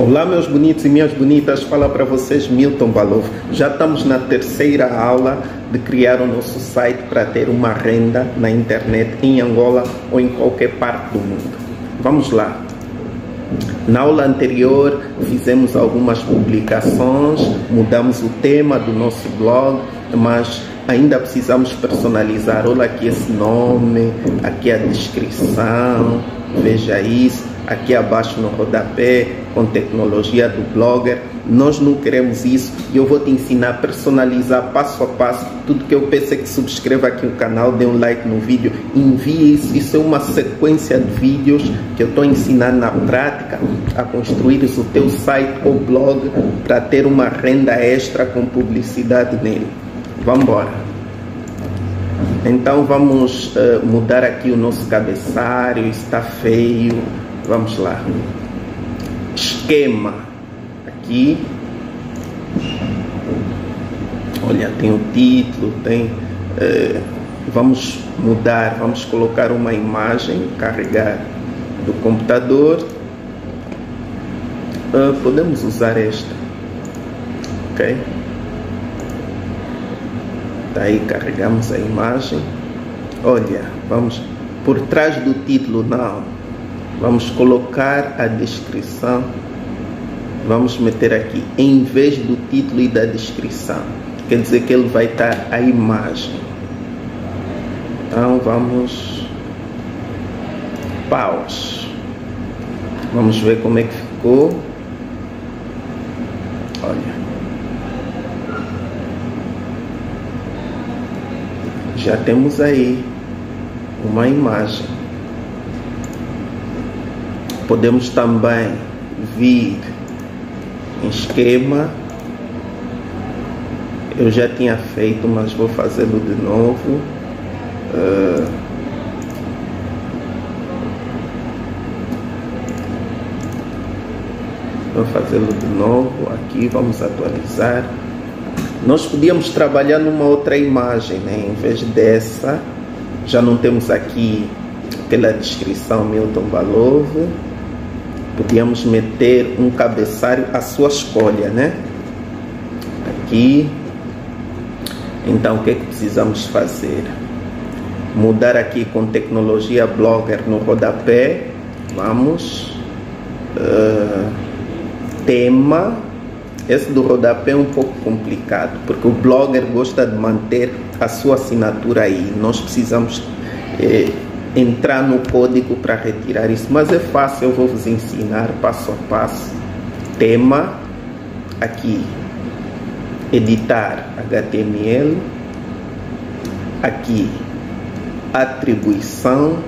Olá meus bonitos e minhas bonitas, fala para vocês Milton Balov. Já estamos na terceira aula de criar o nosso site para ter uma renda na internet em Angola ou em qualquer parte do mundo. Vamos lá. Na aula anterior fizemos algumas publicações, mudamos o tema do nosso blog, mas ainda precisamos personalizar. Olha aqui esse nome, aqui a descrição, veja isso aqui abaixo no rodapé, com tecnologia do blogger. Nós não queremos isso e eu vou te ensinar a personalizar passo a passo. Tudo que eu peço é que subscreva aqui o canal, dê um like no vídeo, envie isso. Isso é uma sequência de vídeos que eu estou ensinando na prática a construir o teu site ou blog para ter uma renda extra com publicidade nele. Vamos embora. Então vamos uh, mudar aqui o nosso cabeçalho, está feio, Vamos lá. Esquema. Aqui. Olha, tem o título, tem. Eh, vamos mudar, vamos colocar uma imagem, carregar do computador. Uh, podemos usar esta. Ok? Daí tá carregamos a imagem. Olha, vamos por trás do título, não Vamos colocar a descrição. Vamos meter aqui, em vez do título e da descrição. Quer dizer que ele vai estar a imagem. Então vamos. Paus. Vamos ver como é que ficou. Olha. Já temos aí uma imagem. Podemos também vir em esquema. Eu já tinha feito, mas vou fazê-lo de novo. Uh, vou fazê-lo de novo aqui, vamos atualizar. Nós podíamos trabalhar numa outra imagem, né? em vez dessa, já não temos aqui aquela descrição Milton Balovo podíamos meter um cabeçalho à sua escolha, né? Aqui. Então, o que é que precisamos fazer? Mudar aqui com tecnologia Blogger no rodapé. Vamos. Uh, tema. Esse do rodapé é um pouco complicado, porque o Blogger gosta de manter a sua assinatura aí. Nós precisamos... Eh, entrar no código para retirar isso, mas é fácil, eu vou vos ensinar passo a passo. Tema, aqui, editar HTML, aqui, atribuição,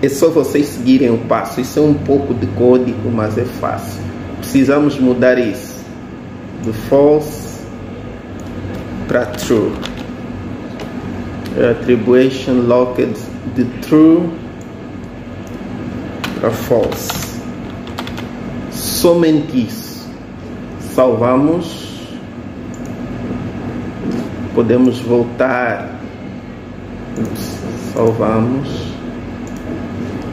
é só vocês seguirem o passo, isso é um pouco de código, mas é fácil. Precisamos mudar isso, do false para true. Attribution locked de true para false. Somente isso. Salvamos. Podemos voltar. Salvamos.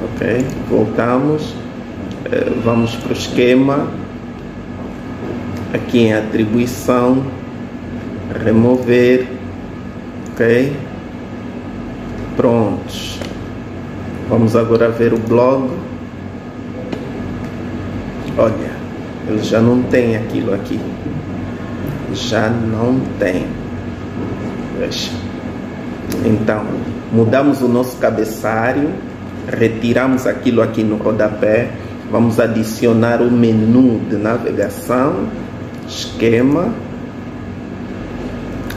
Ok. Voltamos. Eh, vamos para o esquema. Aqui em atribuição. Remover. Ok Prontos. Vamos agora ver o blog. Olha, ele já não tem aquilo aqui. Já não tem. Veja. Então, mudamos o nosso cabeçalho, retiramos aquilo aqui no rodapé, vamos adicionar o menu de navegação, esquema,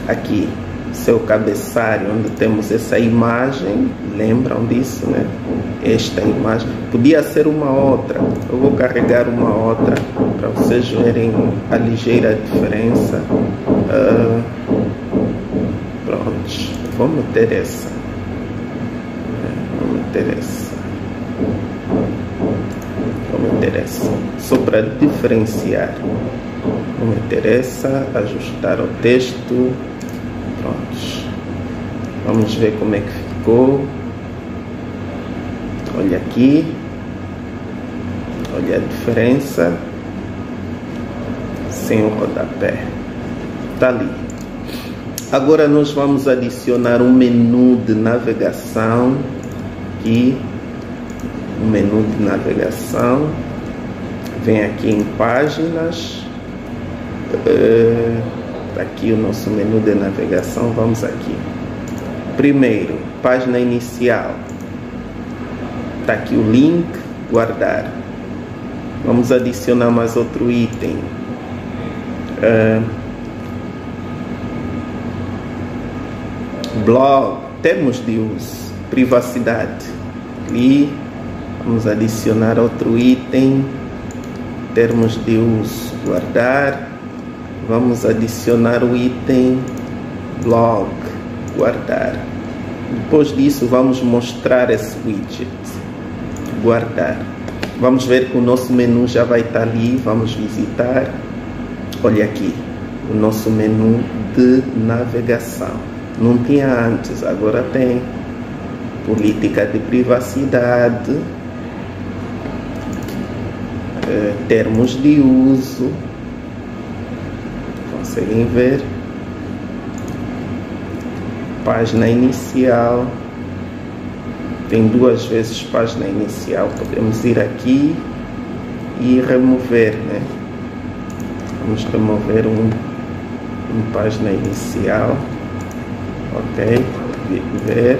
aqui seu cabeçalho, onde temos essa imagem, lembram disso, né? Esta imagem, podia ser uma outra, eu vou carregar uma outra para vocês verem a ligeira diferença. Uh, pronto, vamos ter essa. Vamos ter essa. Vamos ter essa, só para diferenciar. Vamos ter essa, ajustar o texto. Vamos ver como é que ficou. Olha aqui. Olha a diferença. sem o rodapé. Está ali. Agora nós vamos adicionar um menu de navegação aqui. O menu de navegação. Vem aqui em páginas. Está aqui o nosso menu de navegação. Vamos aqui. Primeiro, página inicial. Está aqui o link, guardar. Vamos adicionar mais outro item. Uh, blog, termos de uso, privacidade. E vamos adicionar outro item, termos de uso, guardar. Vamos adicionar o item blog, guardar. Depois disso, vamos mostrar esse widget, guardar. Vamos ver que o nosso menu já vai estar ali. Vamos visitar. Olha aqui, o nosso menu de navegação. Não tinha antes, agora tem. Política de privacidade, eh, termos de uso. Conseguem ver? Página inicial tem duas vezes página inicial. Podemos ir aqui e remover, né? Vamos remover um, uma página inicial. Ok, ver.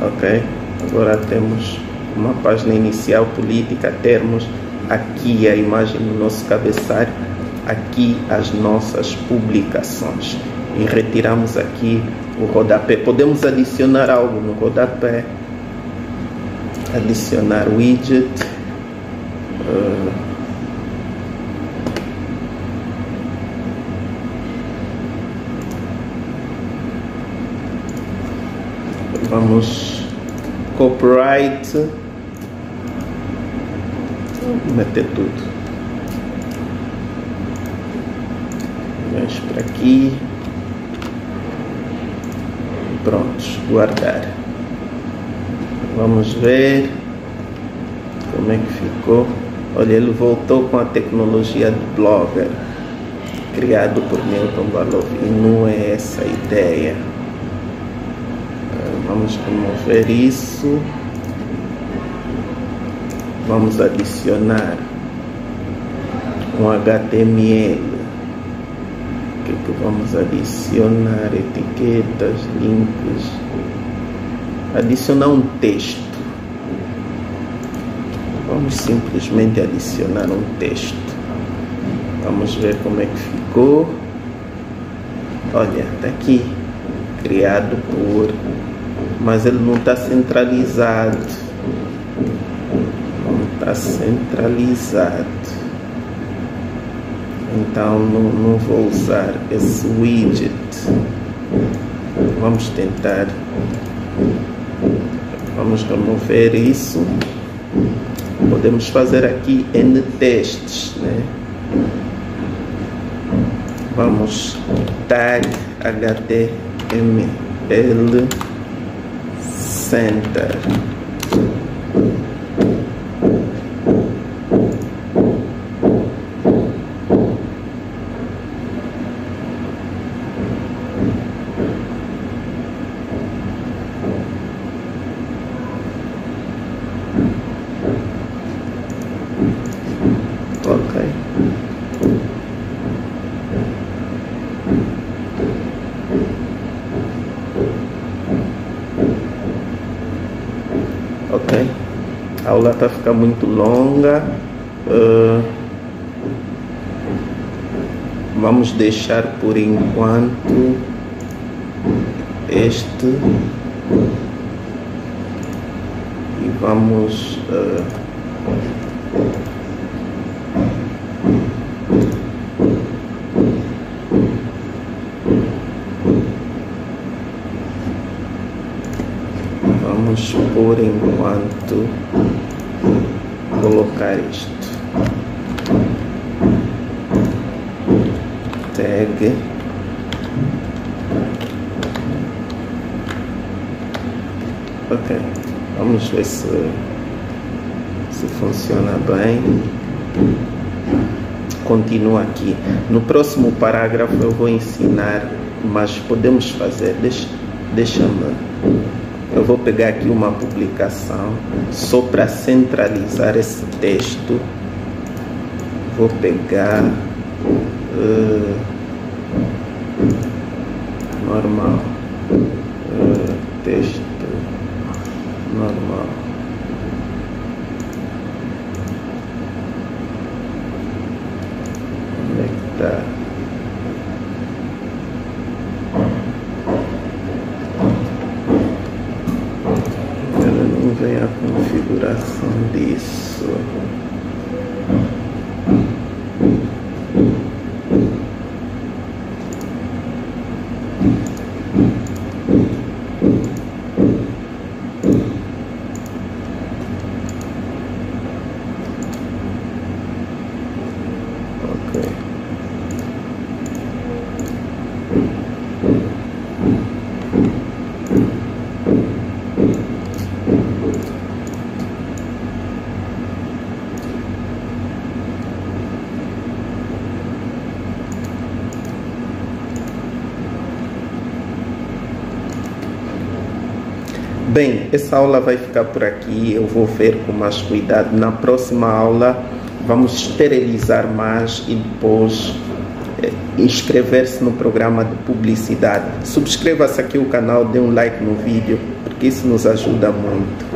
Ok, agora temos uma página inicial política, termos aqui a imagem do nosso cabeçalho, aqui as nossas publicações. E retiramos aqui o rodapé. Podemos adicionar algo no rodapé, adicionar widget. Uh, vamos. Copyright. Meter tudo vamos para aqui Prontos, guardar. Vamos ver como é que ficou. Olha, ele voltou com a tecnologia do Blogger, criado por Milton Balov, e não é essa a ideia. Ah, vamos remover isso. Vamos adicionar um HTML que vamos adicionar etiquetas, links, adicionar um texto. Vamos simplesmente adicionar um texto. Vamos ver como é que ficou. Olha, está aqui, criado por, mas ele não está centralizado. Não está centralizado então não, não vou usar esse widget. Vamos tentar. Vamos remover isso. Podemos fazer aqui N testes né? vamos tag html center aula está ficando muito longa. Uh, vamos deixar por enquanto este e vamos uh, vamos por enquanto colocar isto. Tag. Ok, vamos ver se, se funciona bem. continua aqui. No próximo parágrafo eu vou ensinar, mas podemos fazer, deixa, deixa-me. Eu vou pegar aqui uma publicação só para centralizar esse texto. Vou pegar uh, normal uh, texto normal. Onde é que está? A configuração disso. Bem, essa aula vai ficar por aqui. Eu vou ver com mais cuidado. Na próxima aula, vamos esterilizar mais e depois eh, inscrever-se no programa de publicidade. Subscreva-se aqui o canal, dê um like no vídeo, porque isso nos ajuda muito.